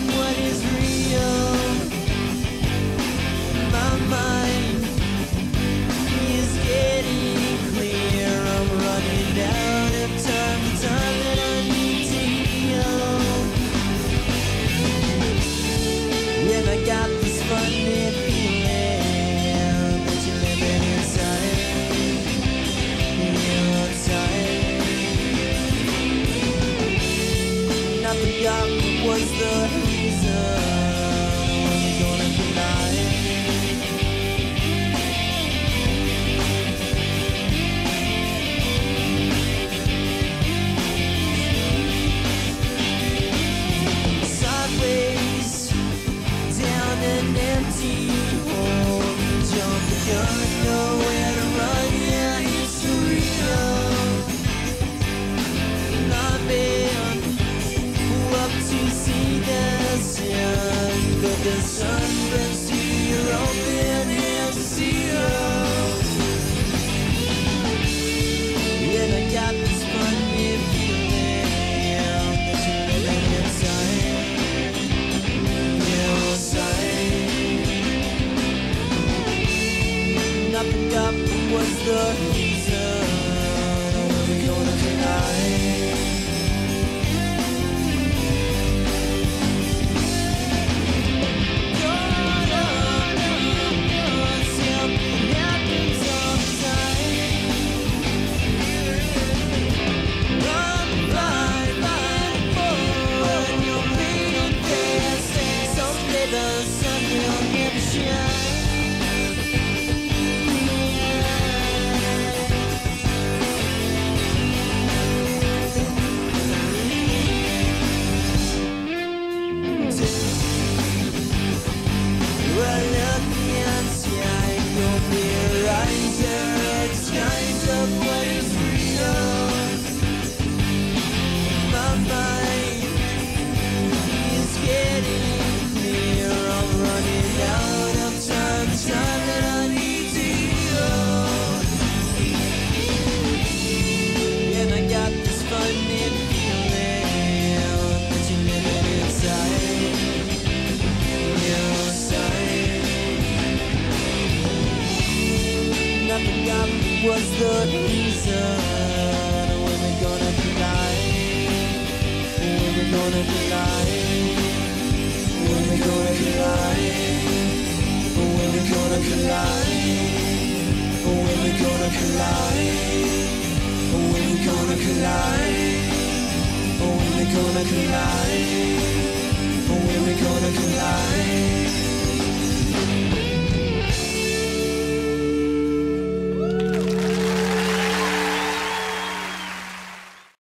what is real. Was the reason. Gonna Sideways, down an empty hole. Jump the gun, no was the was the reason Women gonna gonna be When we gonna be When we gonna be When we gonna be When we gonna be When we gonna be gonna